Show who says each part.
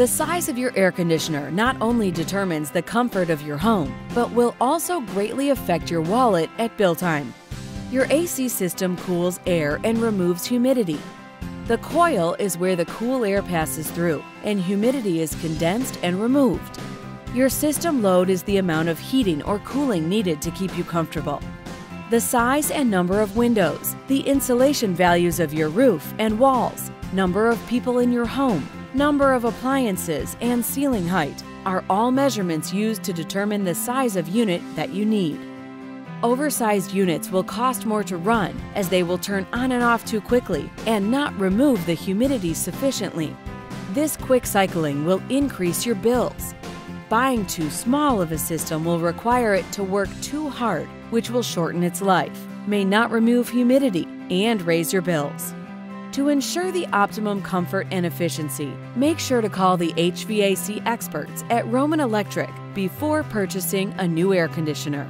Speaker 1: The size of your air conditioner not only determines the comfort of your home, but will also greatly affect your wallet at bill time. Your AC system cools air and removes humidity. The coil is where the cool air passes through, and humidity is condensed and removed. Your system load is the amount of heating or cooling needed to keep you comfortable. The size and number of windows, the insulation values of your roof and walls, number of people in your home, number of appliances, and ceiling height are all measurements used to determine the size of unit that you need. Oversized units will cost more to run as they will turn on and off too quickly and not remove the humidity sufficiently. This quick cycling will increase your bills. Buying too small of a system will require it to work too hard, which will shorten its life, may not remove humidity, and raise your bills. To ensure the optimum comfort and efficiency, make sure to call the HVAC experts at Roman Electric before purchasing a new air conditioner.